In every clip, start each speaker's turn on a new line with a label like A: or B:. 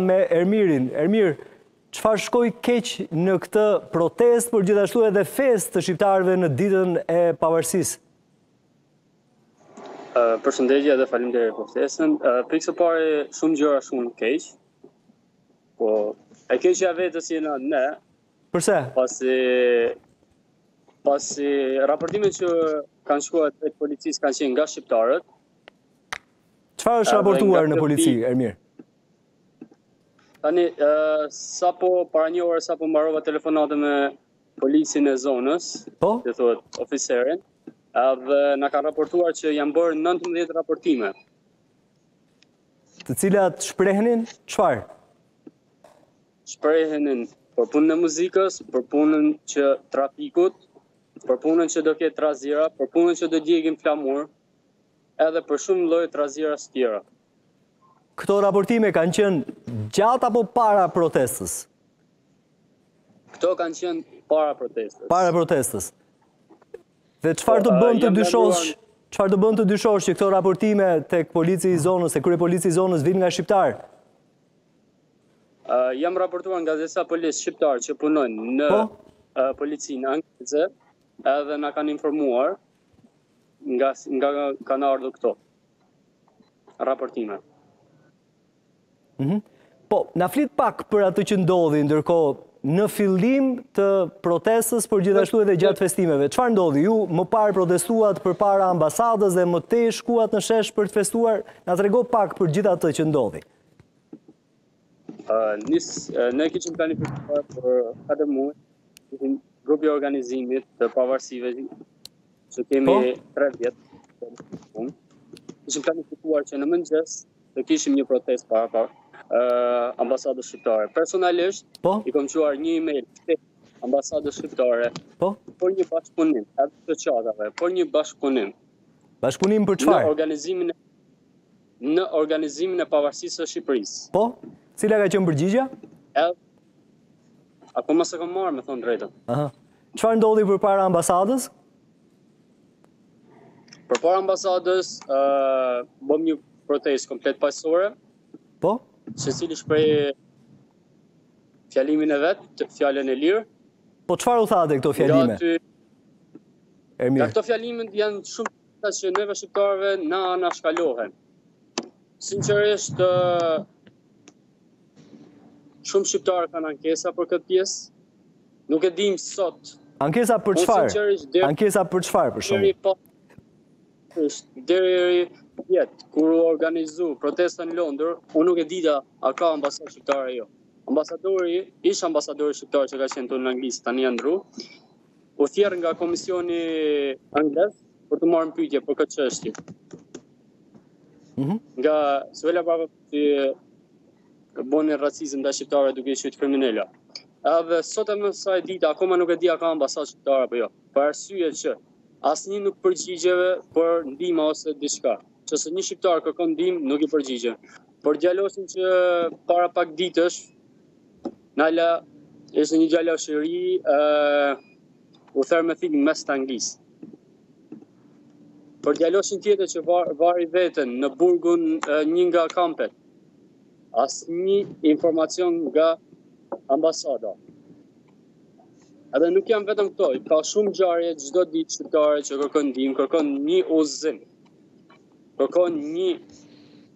A: me Ermirin. Ermir, çfarë shkoi keq në këtë protestë, por gjithashtu edhe festë të shqiptarëve në ditën e pavarësisë?
B: Përshëndetje edhe faleminderit për ftesën. Pikësëpari, shumë gjëra shkuan keq. Po, e keqja vetes jena ne.
A: Përse?
B: Pasi, pasi raportimet që kanë shkuar te policia kanë qenë nga shqiptarët.
A: Çfarë është raportuar në polici, Ermir?
B: Tani, sa po para një orë, sa po mbarova telefonatën me policin e zonës,
A: po?
B: që thuhet, oficerin, edhe na ka raportuar që janë bërë 19 raportime.
A: Të cilat shprehnin, çfarë?
B: Shprehnin për punën e muzikës, për punën që trafikut, për punën që do ketë trazira, për punën që do djegim flamur, edhe për shumë lloj trazira të tjera.
A: Këto raportime kanë qenë gjatë apo para protestës?
B: Këto kanë qenë para protestës.
A: Para protestës. Dhe çfarë të po bën të dyshosh, çfarë të bën të dyshosh që këto raportime tek polici i zonës, tek kryepolici i zonës vijnë nga shqiptarë?
B: Uh, janë raportuar nga disa policë shqiptarë që punojnë në po? uh, policinë angleze, edhe na kanë informuar nga nga kanë ardhur këto raportime.
A: Mhm. Po, na flit pak për atë që ndodhi ndërkohë në fillim të protestës, por gjithashtu edhe gjatë festimeve. Çfarë ndodhi? Ju më parë protestuat përpara ambasadës dhe më tej shkuat në shesh për të festuar. Na trego pak për gjithë atë që ndodhi.
B: Uh, nis, uh, ne kishim planifikuar për katër muaj, kishim grupi i organizimit të pavarësive që kemi po? tre vjet të punës. Kishim planifikuar që në mëngjes të kishim një protestë para pa, uh, ambasadës shqiptare. Personalisht, po? i kom çuar një e-mail të ambasadës shqiptare po? për një bashkëpunim, edhe shoqatave, për një bashkëpunim.
A: Bashkëpunim për çfarë?
B: Në organizimin e në organizimin e pavarësisë së Shqipërisë.
A: Po, cila ka qenë përgjigja?
B: Edhe akoma s'e kam marrë, me thonë të drejtën.
A: Aha. Çfarë ndodhi përpara ambasadës?
B: Përpara ambasadës, uh, bëmë një protestë komplet paqësore.
A: Po?
B: Secili shprehi fjalimin e vet, fjalën e lirë.
A: Po çfarë u tha te këto fjalime? Ermir.
B: Nga këto fjalime janë shumë Ata që neve shqiptarëve na na shkallohen. Sinqerisht shumë shqiptarë kanë ankesa për këtë pjesë. Nuk e dim sot.
A: Ankesa për çfarë? Ankesa për çfarë për shkak?
B: Po, deri vjet kur u organizu protesta në Londër, unë nuk e dita a ka ambasadë shqiptare a jo. Ambasadori, ish ambasadori shqiptar që ka qenë në Angli, tani janë ndru, u thirr nga komisioni anglez për t'u marrë në pyetje për këtë çështje.
A: Mm -hmm.
B: Nga Suella Braverman ti bën racizëm ndaj shqiptarëve duke qujt kriminela. Edhe sot e kësaj dite, akoma nuk e di a ka ambasadë shqiptare apo jo. Për arsye që asnjë nuk përgjigjeve për ndihmë ose diçka. Nëse një shqiptar kërkon ndihmë, nuk i përgjigjen. Por djalosin që para pak ditësh Nala ishte një djalosh i ri, u therë me thikë në mes të Anglisë. Për djaloshin tjetër që vari veten në burg, në një nga kampet, asnjë informacion nga ambasada. Edhe nuk janë vetëm këto, ka shumë ngjarje çdo ditë shqiptarë që kërkojnë ndihmë, kërkojnë një udhëzim, kërkojnë një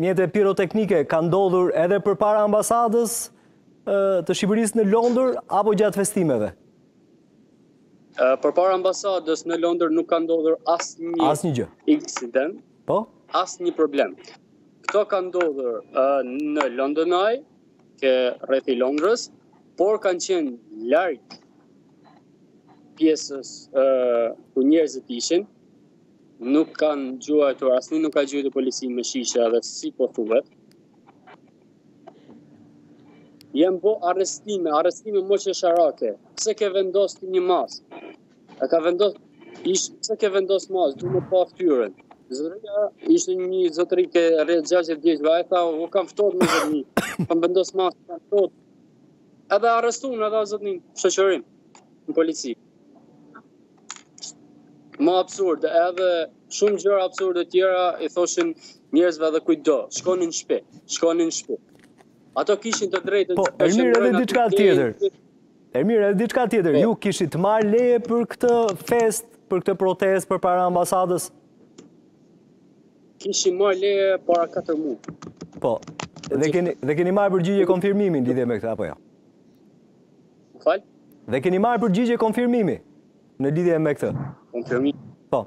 A: Mjete piroteknike kanë ndodhur edhe përpara ambasadës të Shqipërisë në Londër apo gjatë festimeve?
B: Përpara ambasadës në Londër nuk ka ndodhur
A: asnjë gjë.
B: Incident.
A: Po?
B: Asnjë problem. Këto kanë ndodhur në London Eye, te rrethi i Londrës, por kanë qenë larg pjesës ku njerëzit ishin, Nuk kanë gjuajtur, asnjë nuk ka gjuajtur policinë me shishe edhe si po thuhet. Janë bo arrestime, arrestime më qesharake. Pse ke vendos ti një maskë? A ka vendos, ish, pse ke vendos maskë, du më pa ftyren. Zotëria ishte një zotëri te rreth 60 vjeç, edhe tha, unë kam ftohtë more zotni, kam vendos maskë, kam ftohtë. E arrestun edhe zotninë, shoqërim, në polici. Më absurd, edhe shumë gjëra absurde të tjera i thoshin njerëzve edhe kujtdo, shkoni në shtëpi, shkoni në shtëpi. Ato kishin të drejtën
A: po,
B: të
A: shëndonin.
B: Po,
A: edhe diçka tjetër. E mirë, edhe diçka tjetër.
B: Po.
A: Ju kishit marrë leje për këtë festë, për këtë protestë përpara ambasadës?
B: Kishim marrë leje para 4 muaj.
A: Po. Dhe keni dhe keni marrë përgjigje konfirmimi në lidhje me këtë apo jo? Ja?
B: Më fal?
A: Dhe keni marrë përgjigje konfirmimi në lidhje me këtë?
B: Konfirmim. Po.